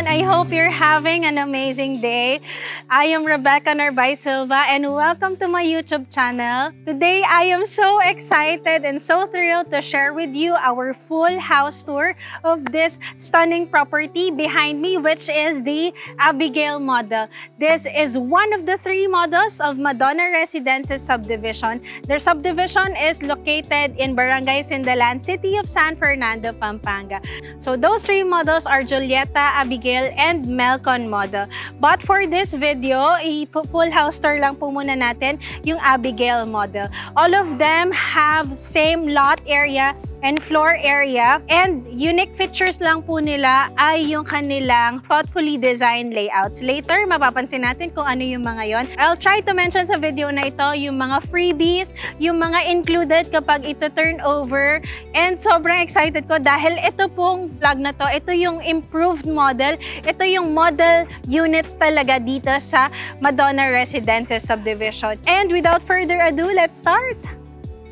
everyone. I hope you're having an amazing day. I am Rebecca Narbay Silva and welcome to my YouTube channel. Today, I am so excited and so thrilled to share with you our full house tour of this stunning property behind me, which is the Abigail model. This is one of the three models of Madonna Residences subdivision. Their subdivision is located in Barangay Sindalan, City of San Fernando, Pampanga. So those three models are Julieta, Abigail, and Melcon model. But for this video, i-full house tour lang po muna natin yung Abigail model. All of them have same lot area and floor area. And unique features lang po nila ay yung kanilang thoughtfully designed layouts. Later, mapapansin natin kung ano yung mga yon. I'll try to mention sa video na ito yung mga freebies, yung mga included kapag ito turn over. And sobrang excited ko dahil ito pong vlog na to, ito yung improved model. Ito yung model units talaga dito sa Madonna Residences subdivision. And without further ado, let's start!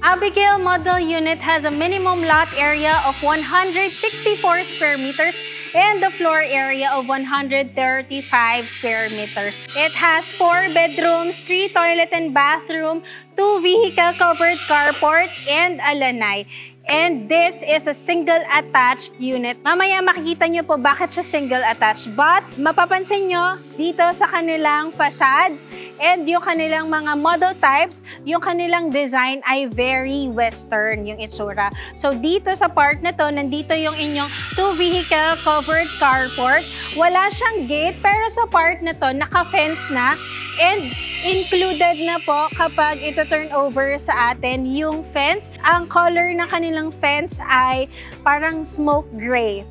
Abigail Model Unit has a minimum lot area of 164 square meters and the floor area of 135 square meters. It has four bedrooms, three toilet and bathroom, two vehicle covered carport, and a lanai. And this is a single attached unit. Mamaya makikita nyo po bakit siya single attached. But mapapansin nyo dito sa kanilang facade and yung kanilang mga model types, yung kanilang design ay very western yung itsura. So dito sa part na to, nandito yung inyong two vehicle covered carport. Wala siyang gate pero sa part na to, naka-fence na and included na po kapag ito turn over sa atin yung fence. Ang color ng kanilang fence ay parang smoke gray.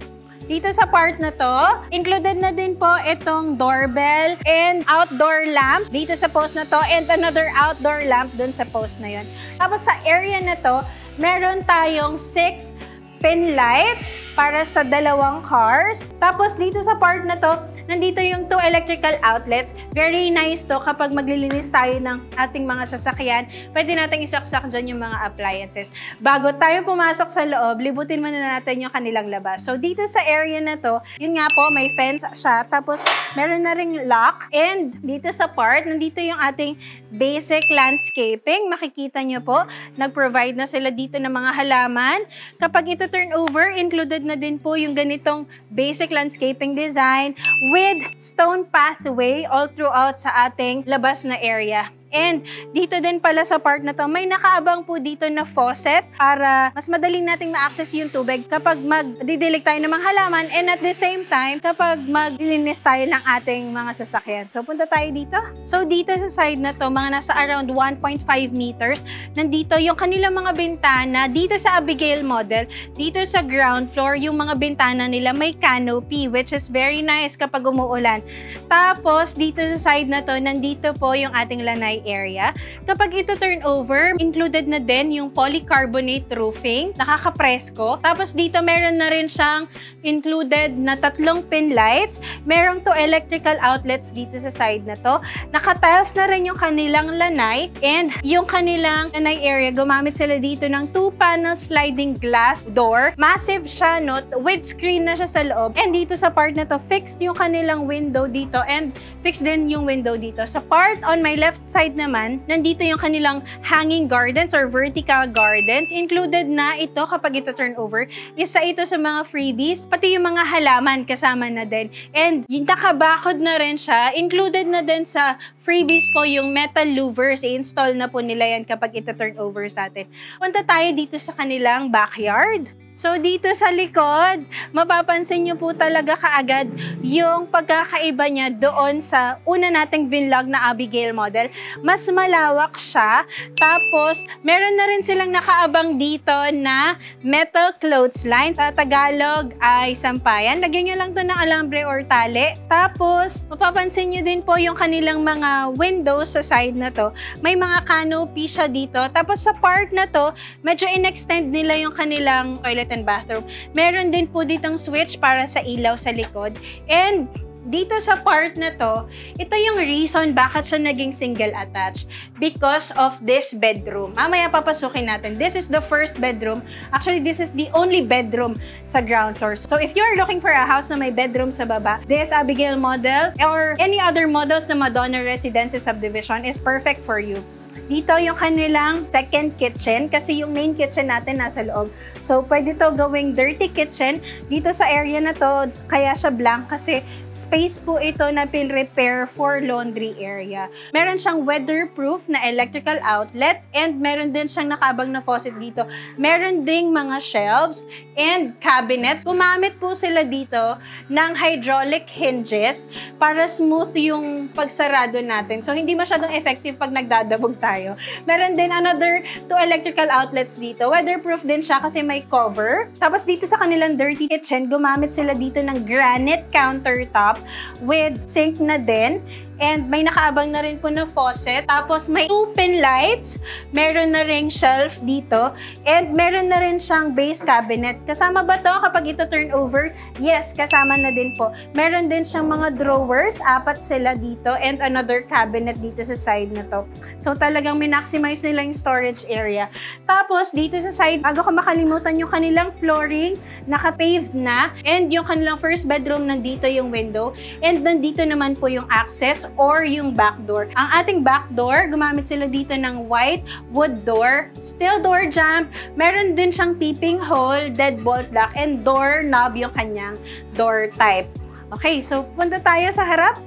Dito sa part na to, included na din po itong doorbell and outdoor lamp dito sa post na to and another outdoor lamp dun sa post na yon. Tapos sa area na to, meron tayong 6 pin lights para sa dalawang cars. Tapos dito sa part na to, nandito yung two electrical outlets. Very nice to kapag maglilinis tayo ng ating mga sasakyan. Pwede natin isaksak dyan yung mga appliances. Bago tayo pumasok sa loob, libutin muna natin yung kanilang labas. So dito sa area na to, yun nga po, may fence siya. Tapos meron na ring lock. And dito sa part, nandito yung ating basic landscaping. Makikita nyo po, nag-provide na sila dito ng mga halaman. Kapag ito turn over, included na din po yung ganitong basic landscaping design with stone pathway all throughout sa ating labas na area. And dito din pala sa part na to, may nakaabang po dito na faucet para mas madaling nating ma-access yung tubig kapag magdidilig tayo ng mga halaman and at the same time, kapag maglilinis tayo ng ating mga sasakyan. So, punta tayo dito. So, dito sa side na to, mga nasa around 1.5 meters, nandito yung kanilang mga bintana, dito sa Abigail model, dito sa ground floor, yung mga bintana nila may canopy, which is very nice kapag umuulan. Tapos, dito sa side na to, nandito po yung ating lanay area. Kapag ito turn over, included na din yung polycarbonate roofing, nakakapresko. Tapos dito meron na rin siyang included na tatlong pin lights. Merong to electrical outlets dito sa side na to. Nakatiles na rin yung kanilang lanay and yung kanilang lanay area, gumamit sila dito ng two-panel sliding glass door. Massive siya, no? With screen na siya sa loob. And dito sa part na to, fixed yung kanilang window dito and fixed din yung window dito. Sa part on my left side side naman, nandito yung kanilang hanging gardens or vertical gardens. Included na ito kapag ito turn over. Isa ito sa mga freebies, pati yung mga halaman kasama na din. And yung nakabakod na rin siya, included na din sa freebies po yung metal louvers. I-install na po nila yan kapag ito turn over sa atin. Punta tayo dito sa kanilang backyard. So dito sa likod, mapapansin nyo po talaga kaagad yung pagkakaiba niya doon sa una nating vlog na Abigail model. Mas malawak siya. Tapos, meron na rin silang nakaabang dito na metal clothesline. Sa Tagalog ay sampayan. Lagyan nyo lang to ng alambre or tali. Tapos, mapapansin nyo din po yung kanilang mga windows sa side na to. May mga canopy siya dito. Tapos sa part na to, medyo in-extend nila yung kanilang toilet toilet and bathroom. Meron din po ditong switch para sa ilaw sa likod. And dito sa part na to, ito yung reason bakit siya naging single attached. Because of this bedroom. Mamaya papasukin natin. This is the first bedroom. Actually, this is the only bedroom sa ground floor. So if you are looking for a house na may bedroom sa baba, this Abigail model or any other models na Madonna Residences subdivision is perfect for you. Dito yung kanilang second kitchen kasi yung main kitchen natin nasa loob. So, pwede to gawing dirty kitchen. Dito sa area na to, kaya siya blank kasi space po ito na pin repair for laundry area. Meron siyang weatherproof na electrical outlet and meron din siyang nakabang na faucet dito. Meron ding mga shelves and cabinets. Gumamit po sila dito ng hydraulic hinges para smooth yung pagsarado natin. So, hindi masyadong effective pag nagdadabog tayo tayo. Meron din another two electrical outlets dito. Weatherproof din siya kasi may cover. Tapos dito sa kanilang dirty kitchen, gumamit sila dito ng granite countertop with sink na din. And may nakaabang na rin po na faucet. Tapos may two pin lights. Meron na ring shelf dito. And meron na rin siyang base cabinet. Kasama ba to kapag ito turn over? Yes, kasama na din po. Meron din siyang mga drawers. Apat sila dito. And another cabinet dito sa side na to. So talagang minmaximize nila yung storage area. Tapos dito sa side, bago ko makalimutan yung kanilang flooring, naka-paved na. And yung kanilang first bedroom, nandito yung window. And nandito naman po yung access or yung back door. Ang ating back door, gumamit sila dito ng white wood door, steel door jamb, meron din siyang peeping hole, deadbolt lock, and door knob yung kanyang door type. Okay, so punta tayo sa harap.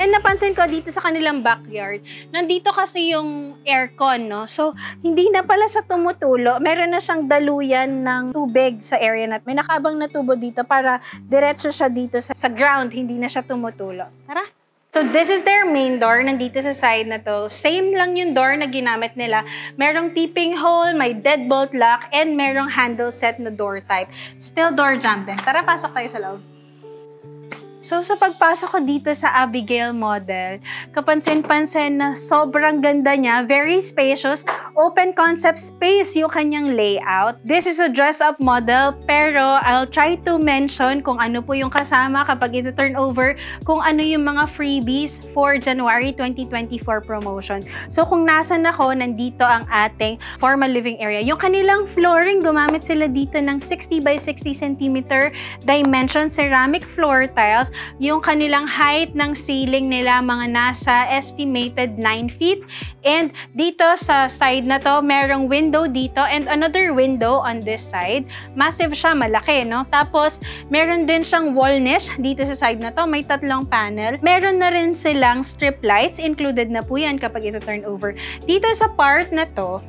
And napansin ko dito sa kanilang backyard, nandito kasi yung aircon, no? So, hindi na pala siya tumutulo. Meron na siyang daluyan ng tubig sa area na. May nakabang na tubo dito para diretso siya dito sa, sa ground, hindi na siya tumutulo. Tara! So this is their main door, nandito sa side na to. Same lang yung door na ginamit nila. Merong peeping hole, may deadbolt lock, and merong handle set na door type. Still door jump din. Tara, pasok tayo sa loob. So, sa pagpasok ko dito sa Abigail model, kapansin-pansin na sobrang ganda niya, very spacious, open concept space yung kanyang layout. This is a dress-up model, pero I'll try to mention kung ano po yung kasama kapag ito turn over, kung ano yung mga freebies for January 2024 promotion. So, kung nasan ako, nandito ang ating formal living area. Yung kanilang flooring, gumamit sila dito ng 60 by 60 cm dimension ceramic floor tiles yung kanilang height ng ceiling nila mga nasa estimated 9 feet. And dito sa side na to, merong window dito and another window on this side. Massive siya, malaki, no? Tapos, meron din siyang wall niche dito sa side na to. May tatlong panel. Meron na rin silang strip lights. Included na po yan kapag ito turn over. Dito sa part na to,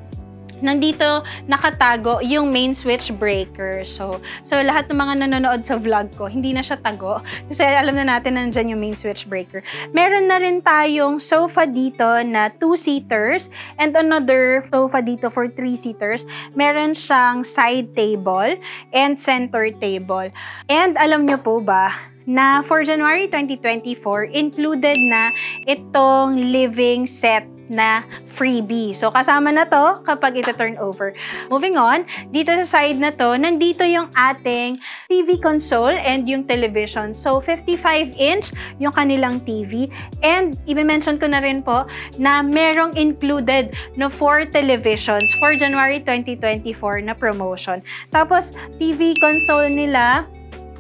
nandito nakatago yung main switch breaker. So, so lahat ng mga nanonood sa vlog ko, hindi na siya tago. Kasi alam na natin na nandyan yung main switch breaker. Meron na rin tayong sofa dito na two-seaters and another sofa dito for three-seaters. Meron siyang side table and center table. And alam nyo po ba, na for January 2024, included na itong living set na freebie. So, kasama na to kapag ito turn over. Moving on, dito sa side na to, nandito yung ating TV console and yung television. So, 55-inch yung kanilang TV. And, i-mention ko na rin po na merong included no 4 televisions for January 2024 na promotion. Tapos, TV console nila,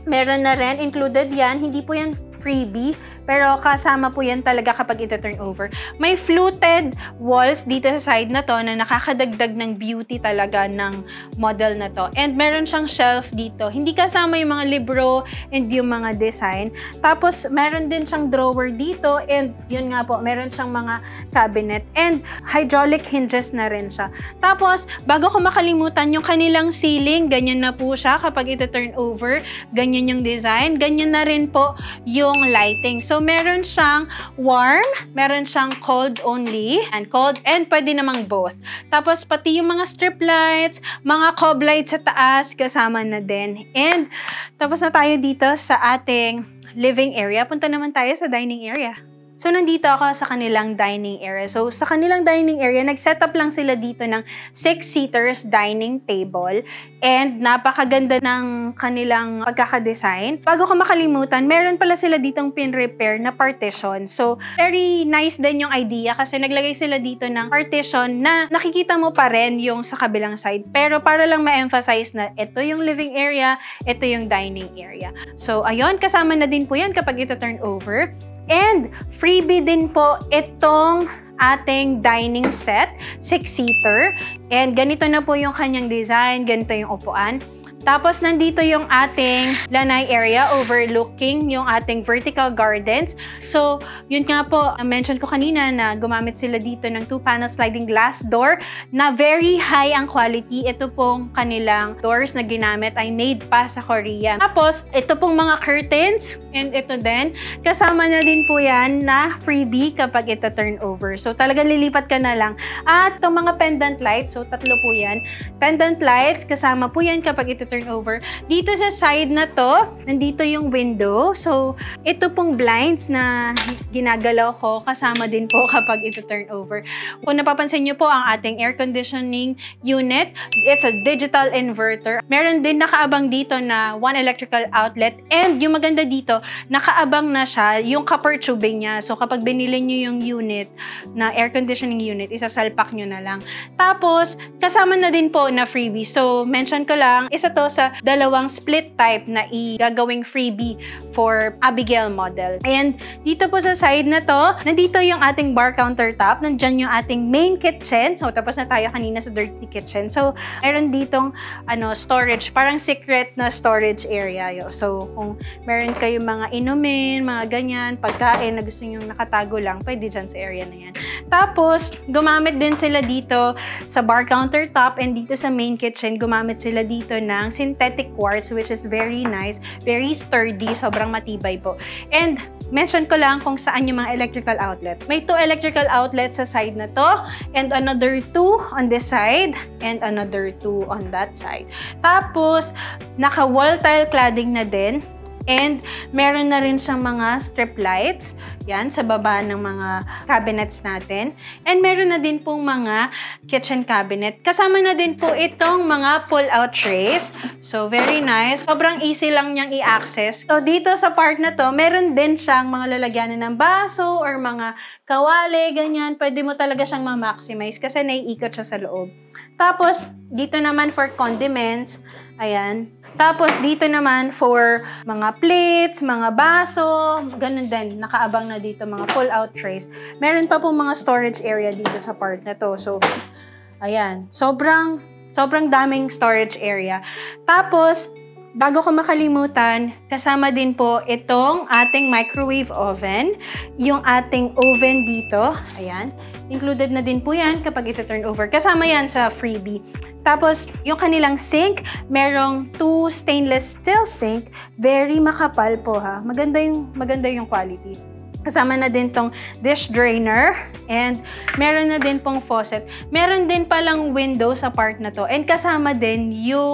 meron na rin, included yan. Hindi po yan freebie, pero kasama po yan talaga kapag ito turn over. May fluted walls dito sa side na to na nakakadagdag ng beauty talaga ng model na to. And meron siyang shelf dito. Hindi kasama yung mga libro and yung mga design. Tapos, meron din siyang drawer dito and yun nga po, meron siyang mga cabinet and hydraulic hinges na rin siya. Tapos, bago ko makalimutan, yung kanilang ceiling, ganyan na po siya kapag ito turn over. Ganyan yung design. Ganyan na rin po yung yung lighting. So, meron siyang warm, meron siyang cold only, and cold, and pwede namang both. Tapos, pati yung mga strip lights, mga cob lights sa taas, kasama na din. And, tapos na tayo dito sa ating living area. Punta naman tayo sa dining area. So, nandito ako sa kanilang dining area. So, sa kanilang dining area, nag-set up lang sila dito ng six-seaters dining table. And napakaganda ng kanilang pagkakadesign. Bago ko makalimutan, meron pala sila ditong pin-repair na partition. So, very nice din yung idea kasi naglagay sila dito ng partition na nakikita mo pa rin yung sa kabilang side. Pero para lang ma-emphasize na ito yung living area, ito yung dining area. So, ayun, kasama na din po yan kapag ito turn over. And freebie din po itong ating dining set, six-seater. And ganito na po yung kanyang design, ganito yung upuan. Tapos, nandito yung ating lanay area overlooking yung ating vertical gardens. So, yun nga po, mention ko kanina na gumamit sila dito ng two-panel sliding glass door na very high ang quality. Ito pong kanilang doors na ginamit ay made pa sa Korea. Tapos, ito pong mga curtains and ito din. Kasama na din po yan na freebie kapag ito turn over. So, talagang lilipat ka na lang. At itong mga pendant lights, so tatlo po yan. Pendant lights, kasama po yan kapag ito turnover. Dito sa side na to, nandito yung window. So, ito pong blinds na ginagalaw ko, kasama din po kapag ito turnover. Kung napapansin nyo po ang ating air conditioning unit, it's a digital inverter. Meron din nakaabang dito na one electrical outlet. And yung maganda dito, nakaabang na siya yung copper tubing niya. So, kapag binili nyo yung unit na air conditioning unit, isasalpak nyo na lang. Tapos, kasama na din po na freebie. So, mention ko lang, isa to to sa dalawang split type na igagawing freebie for Abigail model. And dito po sa side na to, nandito yung ating bar countertop. Nandyan yung ating main kitchen. So, tapos na tayo kanina sa dirty kitchen. So, meron ditong ano, storage, parang secret na storage area. Yo. So, kung meron kayong mga inumin, mga ganyan, pagkain na gusto nyo nakatago lang, pwede dyan sa area na yan. Tapos, gumamit din sila dito sa bar countertop and dito sa main kitchen, gumamit sila dito ng synthetic quartz which is very nice, very sturdy, sobrang matibay po. And mention ko lang kung saan yung mga electrical outlets. May two electrical outlets sa side na to and another two on this side and another two on that side. Tapos, naka-wall tile cladding na din And meron na rin siyang mga strip lights, yan, sa baba ng mga cabinets natin. And meron na din pong mga kitchen cabinet. Kasama na din po itong mga pull-out trays. So, very nice. Sobrang easy lang niyang i-access. So, dito sa part na to, meron din siyang mga lalagyanan ng baso or mga kawali, ganyan. Pwede mo talaga siyang ma-maximize kasi naiikot siya sa loob. Tapos, dito naman for condiments, ayan, tapos dito naman for mga plates, mga baso, ganun din, nakaabang na dito mga pull-out trays. Meron pa po mga storage area dito sa part na to. So, ayan, sobrang, sobrang daming storage area. Tapos, bago ko makalimutan, kasama din po itong ating microwave oven. Yung ating oven dito, ayan, included na din po yan kapag ito turn over. Kasama yan sa freebie. Tapos, yung kanilang sink, merong two stainless steel sink. Very makapal po ha. Maganda yung, maganda yung quality. Kasama na din tong dish drainer and meron na din pong faucet. Meron din palang window sa part na to and kasama din yung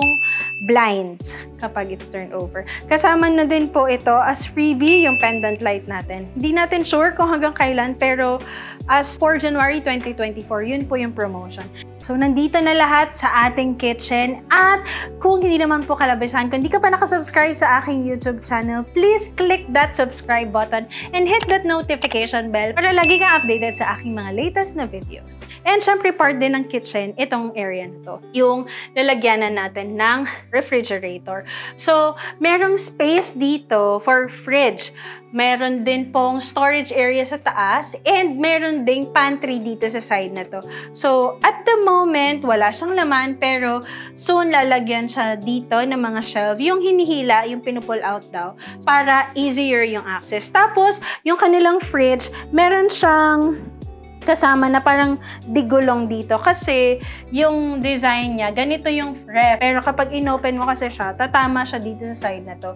blinds kapag ito turn over. Kasama na din po ito as freebie yung pendant light natin. Hindi natin sure kung hanggang kailan pero as for January 2024, yun po yung promotion. So, nandito na lahat sa ating kitchen. At kung hindi naman po kalabisan, kung hindi ka pa nakasubscribe sa aking YouTube channel, please click that subscribe button and hit that notification bell para lagi kang updated sa aking mga latest na videos. And syempre, part din ng kitchen, itong area na to. Yung lalagyanan natin ng refrigerator. So, merong space dito for fridge. Meron din pong storage area sa taas and meron ding pantry dito sa side na to. So, at the moment, wala siyang laman pero soon lalagyan siya dito ng mga shelf. Yung hinihila, yung pinupull out daw para easier yung access. Tapos, yung kanilang fridge, meron siyang kasama na parang digulong dito kasi yung design niya, ganito yung ref. Pero kapag inopen mo kasi siya, tatama siya dito sa side na to.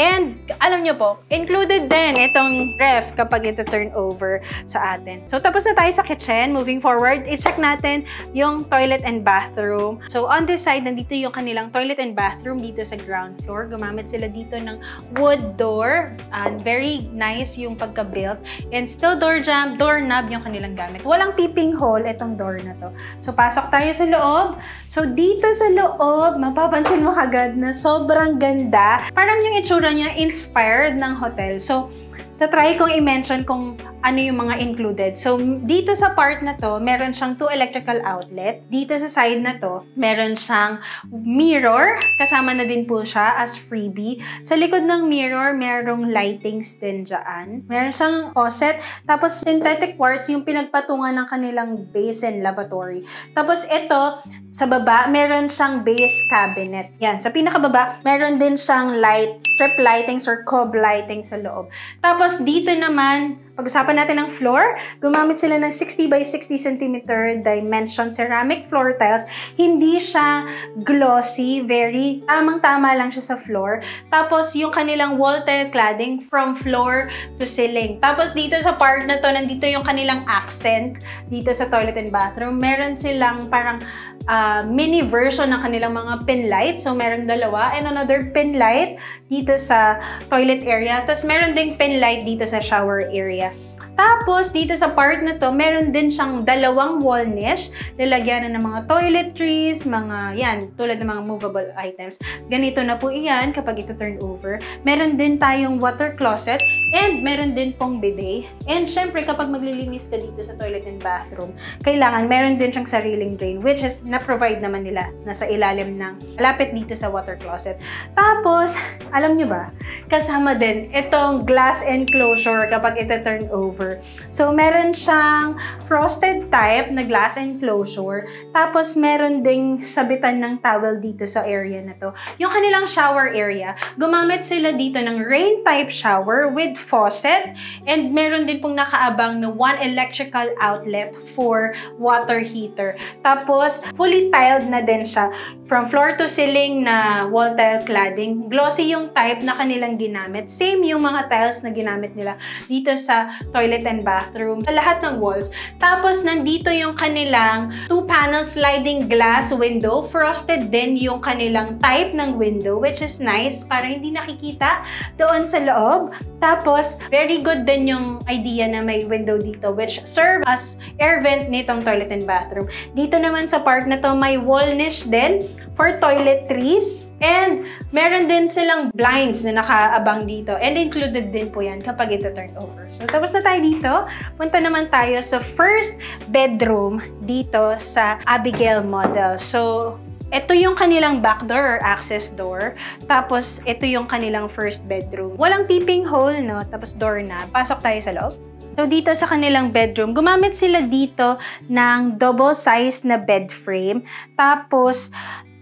And alam nyo po, included din itong ref kapag ito turn over sa atin. So tapos na tayo sa kitchen. Moving forward, i-check natin yung toilet and bathroom. So on this side, nandito yung kanilang toilet and bathroom dito sa ground floor. Gumamit sila dito ng wood door. And very nice yung pagka-built. And still door jam, doorknob yung kanilang gamit gamit. Walang peeping hole itong door na to. So, pasok tayo sa loob. So, dito sa loob, mapapansin mo kagad na sobrang ganda. Parang yung itsura niya inspired ng hotel. So, tatry kong i-mention kung ano yung mga included. So, dito sa part na to, meron siyang two electrical outlet. Dito sa side na to, meron siyang mirror. Kasama na din po siya as freebie. Sa likod ng mirror, merong lightings din dyan. Meron siyang faucet. Tapos, synthetic quartz yung pinagpatungan ng kanilang basin lavatory. Tapos, ito, sa baba, meron siyang base cabinet. Yan. Sa pinakababa, meron din siyang light, strip lightings or cob lighting sa loob. Tapos, dito naman, pag-usapan natin ng floor, gumamit sila ng 60 by 60 cm dimension ceramic floor tiles. Hindi siya glossy, very tamang-tama lang siya sa floor. Tapos yung kanilang wall tile cladding from floor to ceiling. Tapos dito sa part na to, nandito yung kanilang accent dito sa toilet and bathroom. Meron silang parang uh, mini version ng kanilang mga pin light. So, meron dalawa. And another pin light dito sa toilet area. Tapos, meron ding pin light dito sa shower area. Tapos, dito sa part na to, meron din siyang dalawang wall niche. Lalagyan na ng mga toiletries, mga, yan, tulad ng mga movable items. Ganito na po iyan kapag ito turn over. Meron din tayong water closet and meron din pong bidet. And syempre, kapag maglilinis ka dito sa toilet and bathroom, kailangan meron din siyang sariling drain, which is na-provide naman nila nasa ilalim ng lapit dito sa water closet. Tapos, alam nyo ba, kasama din itong glass enclosure kapag ito turn over enclosure. So, meron siyang frosted type na glass enclosure. Tapos, meron ding sabitan ng towel dito sa area na to. Yung kanilang shower area, gumamit sila dito ng rain type shower with faucet. And meron din pong nakaabang na one electrical outlet for water heater. Tapos, fully tiled na din siya. From floor to ceiling na wall tile cladding. Glossy yung type na kanilang ginamit. Same yung mga tiles na ginamit nila dito sa toilet and bathroom, sa lahat ng walls. Tapos, nandito yung kanilang two-panel sliding glass window. Frosted din yung kanilang type ng window, which is nice para hindi nakikita doon sa loob. Tapos, very good din yung idea na may window dito, which serve as air vent nitong toilet and bathroom. Dito naman sa part na to, may wall niche din for toiletries. And meron din silang blinds na nakaabang dito. And included din po yan kapag ito turn over. So tapos na tayo dito. Punta naman tayo sa first bedroom dito sa Abigail model. So ito yung kanilang back door or access door. Tapos, ito yung kanilang first bedroom. Walang peeping hole, no? Tapos door na. Pasok tayo sa loob. So, dito sa kanilang bedroom, gumamit sila dito ng double size na bed frame. Tapos,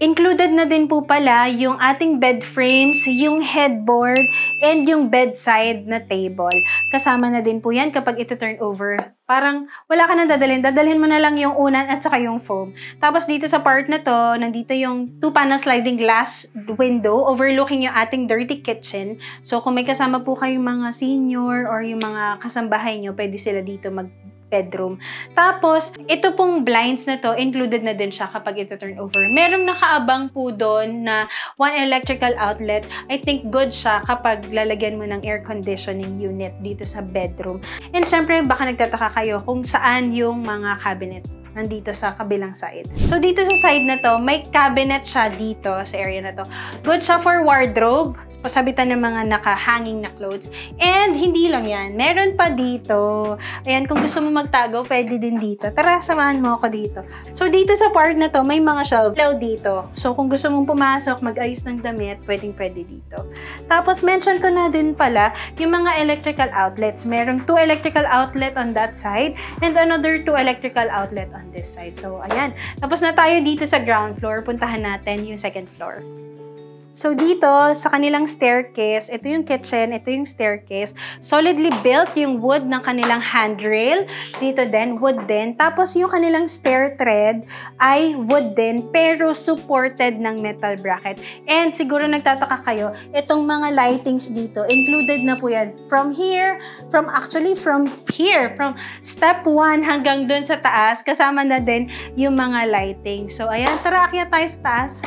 Included na din po pala yung ating bed frames, yung headboard, and yung bedside na table. Kasama na din po yan kapag ito turn over. Parang wala ka nang dadalhin. Dadalhin mo na lang yung unan at saka yung foam. Tapos dito sa part na to, nandito yung two-panel sliding glass window overlooking yung ating dirty kitchen. So kung may kasama po kayong mga senior or yung mga kasambahay nyo, pwede sila dito mag bedroom. Tapos, ito pong blinds na to, included na din siya kapag ito turn over. Merong nakaabang po doon na one electrical outlet. I think good siya kapag lalagyan mo ng air conditioning unit dito sa bedroom. And syempre, baka nagtataka kayo kung saan yung mga cabinet nandito sa kabilang side. So, dito sa side na to, may cabinet siya dito sa area na to. Good siya for wardrobe pasabitan ng mga naka-hanging na clothes. And hindi lang yan, meron pa dito. Ayan, kung gusto mo magtago, pwede din dito. Tara, samahan mo ako dito. So, dito sa part na to, may mga shelf dito. So, kung gusto mong pumasok, mag-ayos ng damit, pwedeng pwede dito. Tapos, mention ko na din pala, yung mga electrical outlets. Merong two electrical outlet on that side and another two electrical outlet on this side. So, ayan. Tapos na tayo dito sa ground floor. Puntahan natin yung second floor. So dito, sa kanilang staircase, ito yung kitchen, ito yung staircase. Solidly built yung wood ng kanilang handrail. Dito din, wood din. Tapos yung kanilang stair tread ay wood din, pero supported ng metal bracket. And siguro nagtataka kayo, itong mga lightings dito, included na po yan. From here, from actually from here, from step 1 hanggang dun sa taas, kasama na din yung mga lighting. So ayan, tara, akyat tayo sa taas.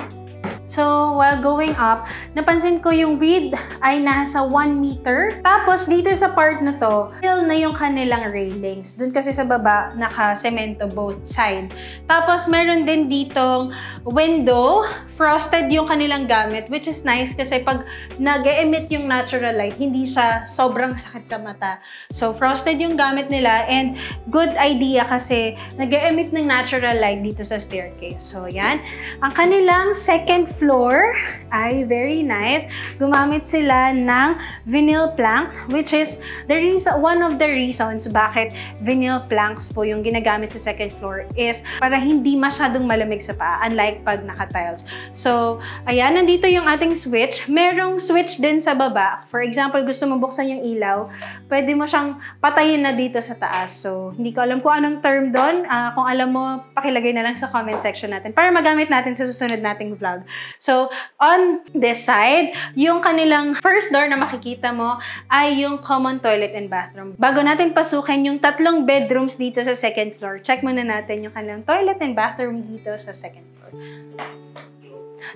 So, while going up, napansin ko yung width ay nasa 1 meter. Tapos, dito sa part na to, still na yung kanilang railings. Doon kasi sa baba, naka-semento both side. Tapos, meron din ditong window. Frosted yung kanilang gamit, which is nice kasi pag nag-emit yung natural light, hindi siya sobrang sakit sa mata. So, frosted yung gamit nila and good idea kasi nag-emit ng natural light dito sa staircase. So, yan. Ang kanilang second floor ay very nice. Gumamit sila ng vinyl planks which is the reason, one of the reasons bakit vinyl planks po yung ginagamit sa second floor is para hindi masyadong malamig sa paa unlike pag naka-tiles. So, ayan, nandito yung ating switch. Merong switch din sa baba. For example, gusto mo buksan yung ilaw, pwede mo siyang patayin na dito sa taas. So, hindi ko alam kung anong term doon. Uh, kung alam mo, pakilagay na lang sa comment section natin para magamit natin sa susunod nating vlog. So, on this side, yung kanilang first door na makikita mo ay yung common toilet and bathroom. Bago natin pasukin yung tatlong bedrooms dito sa second floor, check muna natin yung kanilang toilet and bathroom dito sa second floor.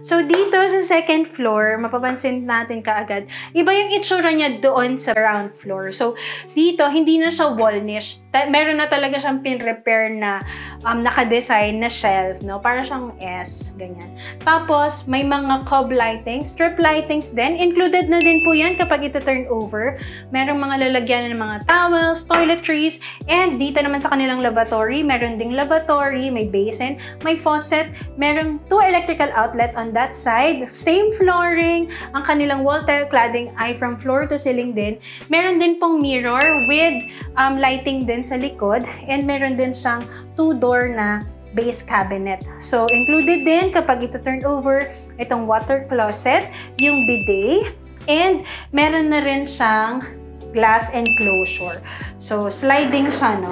So, dito sa second floor, mapapansin natin kaagad, iba yung itsura niya doon sa ground floor. So, dito, hindi na siya wall niche. Meron na talaga siyang pin-repair na um, naka-design na shelf, no? Para siyang S, ganyan. Tapos, may mga cob lightings, strip lightings din. Included na din po yan kapag ito turn over. Merong mga lalagyan ng mga towels, toiletries, and dito naman sa kanilang lavatory, meron ding lavatory, may basin, may faucet, merong two electrical outlet on that side. Same flooring. Ang kanilang wall tile cladding ay from floor to ceiling din. Meron din pong mirror with um, lighting din sa likod. And meron din siyang two-door na base cabinet. So, included din kapag ito turn over, itong water closet, yung bidet, and meron na rin siyang glass enclosure. So, sliding siya, no?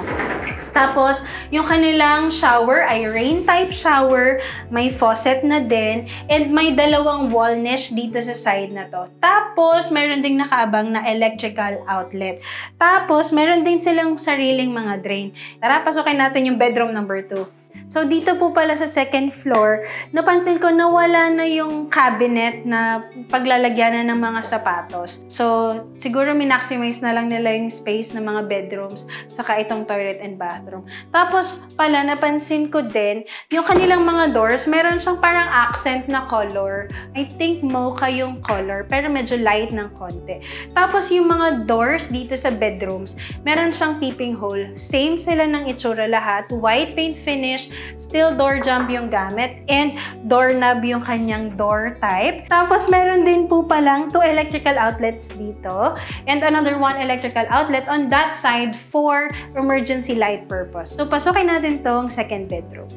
Tapos, yung kanilang shower ay rain type shower, may faucet na din, and may dalawang wall niche dito sa side na to. Tapos, meron ding nakaabang na electrical outlet. Tapos, meron din silang sariling mga drain. Tara, pasukin natin yung bedroom number 2. So, dito po pala sa second floor, napansin ko na wala na yung cabinet na paglalagyan na ng mga sapatos. So, siguro minaximize na lang nila yung space ng mga bedrooms, saka itong toilet and bathroom. Tapos, pala, napansin ko din, yung kanilang mga doors, meron siyang parang accent na color. I think mocha yung color, pero medyo light ng konti. Tapos, yung mga doors dito sa bedrooms, meron siyang peeping hole. Same sila ng itsura lahat, white paint finish, Steel door jump yung gamit and doorknob yung kanyang door type. Tapos meron din po palang two electrical outlets dito and another one electrical outlet on that side for emergency light purpose. So pasukin natin tong second bedroom.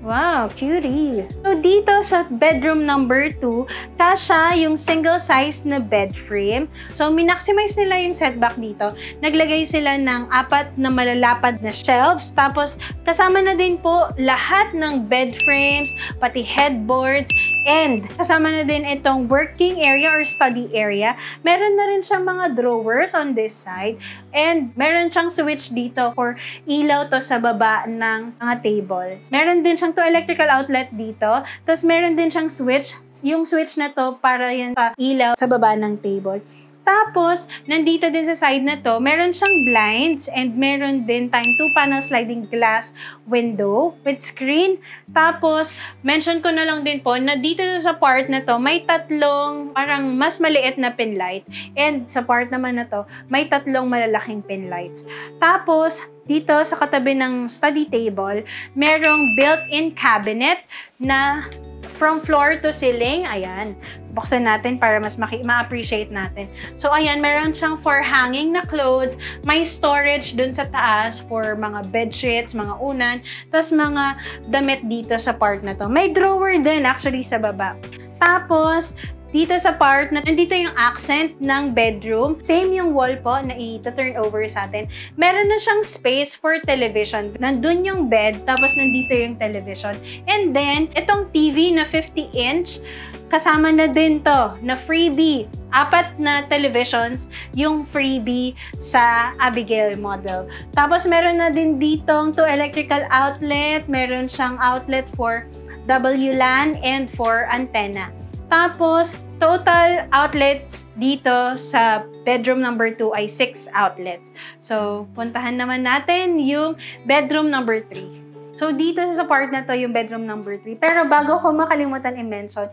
Wow, cutie! So, dito sa bedroom number 2, kasha yung single size na bed frame. So, minaximize nila yung setback dito. Naglagay sila ng apat na malalapad na shelves. Tapos, kasama na din po lahat ng bed frames, pati headboards, and kasama na din itong working area or study area. Meron na rin siyang mga drawers on this side. And meron siyang switch dito for ilaw to sa baba ng mga table. Meron din siyang siyang to electrical outlet dito. Tapos meron din siyang switch. Yung switch na to para yan sa ilaw sa baba ng table. Tapos, nandito din sa side na to, meron siyang blinds and meron din tayong two-panel sliding glass window with screen. Tapos, mention ko na lang din po na dito sa part na to, may tatlong parang mas maliit na pin light. And sa part naman na to, may tatlong malalaking pin lights. Tapos, dito sa katabi ng study table, merong built-in cabinet na from floor to ceiling. Ayan. Buksan natin para mas ma-appreciate natin. So, ayan, meron siyang for hanging na clothes. May storage dun sa taas for mga bedsheets, mga unan. Tapos mga damit dito sa part na to. May drawer din actually sa baba. Tapos, dito sa part na nandito yung accent ng bedroom. Same yung wall po na i-turn over sa atin. Meron na siyang space for television. Nandun yung bed, tapos nandito yung television. And then, itong TV na 50 inch, kasama na din to na freebie. Apat na televisions yung freebie sa Abigail model. Tapos meron na din ditong to electrical outlet. Meron siyang outlet for WLAN and for antenna. Tapos, total outlets dito sa bedroom number 2 ay 6 outlets. So, puntahan naman natin yung bedroom number 3. So, dito sa part na to yung bedroom number 3. Pero bago ko makalimutan i-mention,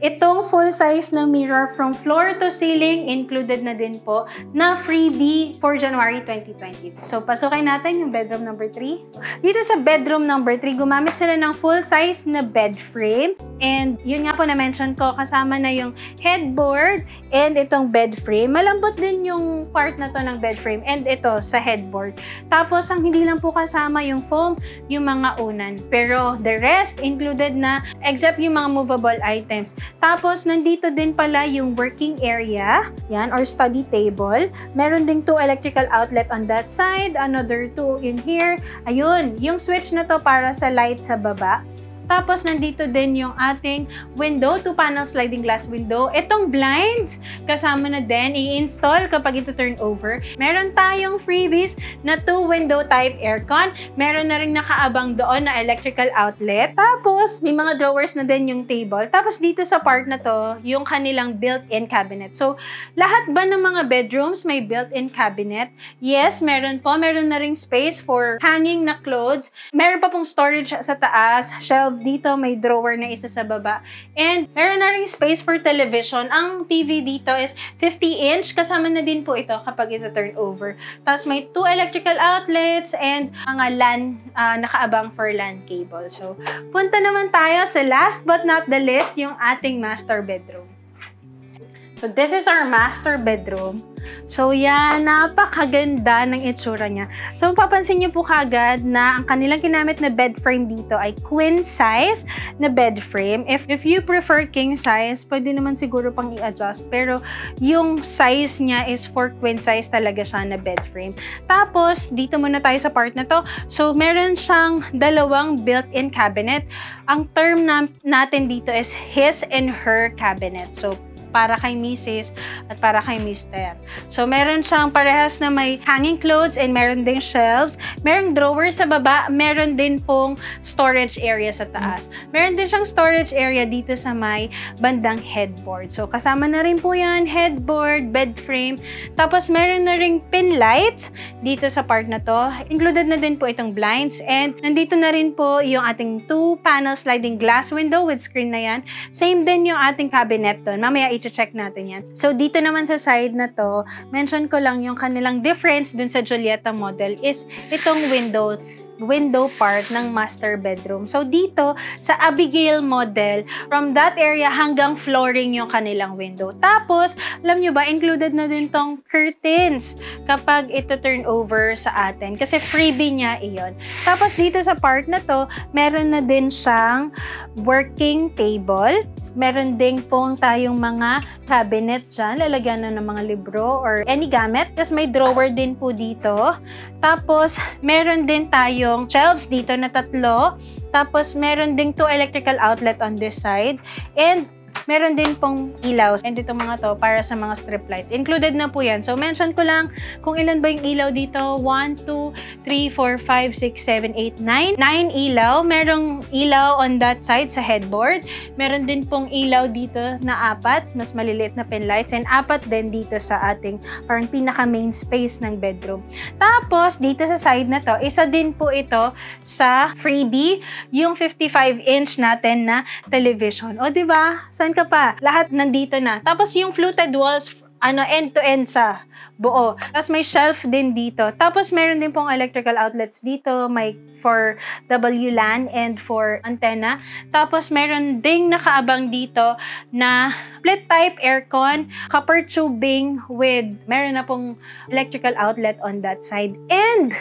itong full size na mirror from floor to ceiling included na din po na freebie for January 2020. So, pasukin natin yung bedroom number 3. Dito sa bedroom number 3, gumamit sila ng full size na bed frame. And yun nga po na-mention ko, kasama na yung headboard and itong bed frame. Malambot din yung part na to ng bed frame and ito sa headboard. Tapos, ang hindi lang po kasama yung foam, yung mga unan. Pero the rest included na except yung mga movable items. Tapos nandito din pala yung working area, yan, or study table. Meron ding two electrical outlet on that side, another two in here. Ayun, yung switch na to para sa light sa baba. Tapos, nandito din yung ating window, two-panel sliding glass window. Itong blinds, kasama na din, i-install kapag ito turn over. Meron tayong freebies na two-window type aircon. Meron na rin nakaabang doon na electrical outlet. Tapos, may mga drawers na din yung table. Tapos, dito sa part na to, yung kanilang built-in cabinet. So, lahat ba ng mga bedrooms may built-in cabinet? Yes, meron po. Meron na ring space for hanging na clothes. Meron pa pong storage sa taas, shelf dito, may drawer na isa sa baba. And meron na rin space for television. Ang TV dito is 50 inch. Kasama na din po ito kapag ito turn over. Tapos may two electrical outlets and mga LAN, uh, nakaabang for LAN cable. So, punta naman tayo sa last but not the least, yung ating master bedroom. So, this is our master bedroom. So yan, napakaganda ng itsura niya. So mapapansin niyo po kagad na ang kanilang ginamit na bed frame dito ay queen size na bed frame. If, if you prefer king size, pwede naman siguro pang i-adjust. Pero yung size niya is for queen size talaga siya na bed frame. Tapos, dito muna tayo sa part na to. So meron siyang dalawang built-in cabinet. Ang term na, natin dito is his and her cabinet. So para kay Mrs. at para kay Mr. So, meron siyang parehas na may hanging clothes and meron ding shelves. Merong drawer sa baba. Meron din pong storage area sa taas. Meron din siyang storage area dito sa may bandang headboard. So, kasama na rin po yan, headboard, bed frame. Tapos, meron na ring pin lights dito sa part na to. Included na din po itong blinds. And, nandito na rin po yung ating two-panel sliding glass window with screen na yan. Same din yung ating cabinet doon. Mamaya, i-check natin yan. So, dito naman sa side na to, mention ko lang yung kanilang difference dun sa Julieta model is itong window window part ng master bedroom. So dito sa Abigail model, from that area hanggang flooring yung kanilang window. Tapos, alam nyo ba, included na din tong curtains kapag ito turn over sa atin. Kasi freebie niya iyon. Tapos dito sa part na to, meron na din siyang working table Meron din pong tayong mga cabinet dyan. Lalagyan na ng mga libro or any gamit. Tapos may drawer din po dito. Tapos, meron din tayong shelves dito na tatlo. Tapos, meron ding two electrical outlet on this side. And Meron din pong ilaw. And ito mga to para sa mga strip lights. Included na po yan. So, mention ko lang kung ilan ba yung ilaw dito. 1, 2, 3, 4, 5, 6, 7, 8, 9. 9 ilaw. Merong ilaw on that side sa headboard. Meron din pong ilaw dito na apat. Mas maliliit na pin lights. And apat din dito sa ating parang pinaka main space ng bedroom. Tapos, dito sa side na to, isa din po ito sa freebie, yung 55 inch natin na television. O, di ba? Saan ka pa? Lahat nandito na. Tapos yung fluted walls ano, end-to-end siya. Buo. Tapos may shelf din dito. Tapos meron din pong electrical outlets dito. May for WLAN and for antenna. Tapos meron ding nakaabang dito na split type aircon, copper tubing with meron na pong electrical outlet on that side. And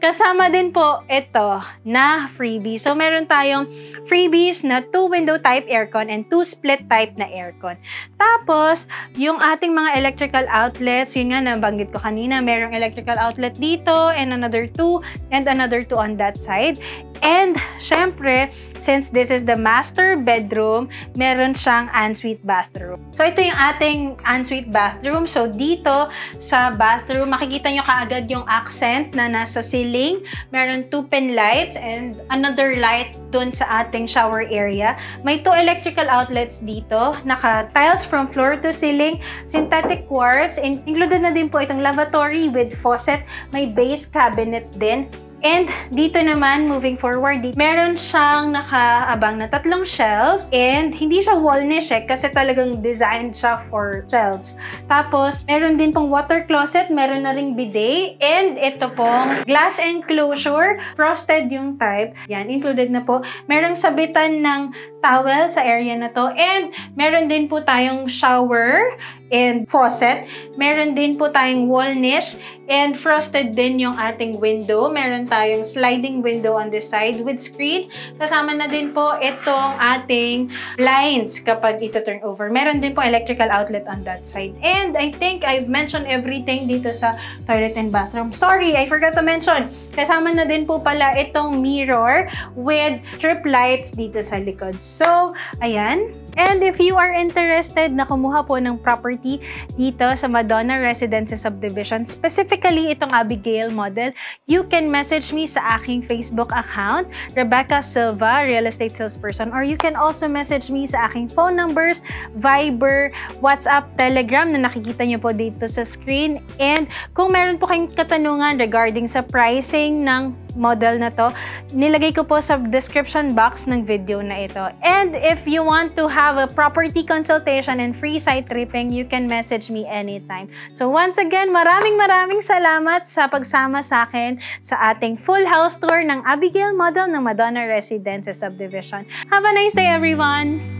kasama din po ito na freebie. So meron tayong freebies na two window type aircon and two split type na aircon. Tapos yung ating mga electrical outlets, yun nga nabanggit ko kanina, merong electrical outlet dito and another two and another two on that side. And, syempre, since this is the master bedroom, meron siyang ensuite bathroom. So, ito yung ating ensuite bathroom. So, dito sa bathroom, makikita nyo kaagad yung accent na nasa ceiling. Meron two pin lights and another light dun sa ating shower area. May two electrical outlets dito. Naka-tiles from floor to ceiling, synthetic quartz. Included na din po itong lavatory with faucet. May base cabinet din. And dito naman, moving forward, meron siyang nakaabang na tatlong shelves and hindi siya wall niche eh, kasi talagang designed siya for shelves. Tapos, meron din pong water closet, meron na ring bidet, and ito pong glass enclosure, frosted yung type. Yan, included na po. Merong sabitan ng towel sa area na to, and meron din po tayong shower and faucet. Meron din po tayong wall niche and frosted din yung ating window. Meron tayong sliding window on the side with screen. Kasama na din po itong ating blinds kapag ito turn over. Meron din po electrical outlet on that side. And I think I've mentioned everything dito sa toilet and bathroom. Sorry, I forgot to mention. Kasama na din po pala itong mirror with strip lights dito sa likod. So, ayan. And if you are interested na kumuha po ng property dito sa Madonna Residences Subdivision, specifically itong Abigail model, you can message me sa aking Facebook account, Rebecca Silva, Real Estate Salesperson, or you can also message me sa aking phone numbers, Viber, WhatsApp, Telegram na nakikita nyo po dito sa screen. And kung meron po kayong katanungan regarding sa pricing ng model na to, nilagay ko po sa description box ng video na ito. And if you want to have a property consultation and free site tripping, you can message me anytime. So once again, maraming maraming salamat sa pagsama sa akin sa ating full house tour ng Abigail Model ng Madonna Residences Subdivision. Have a nice day everyone!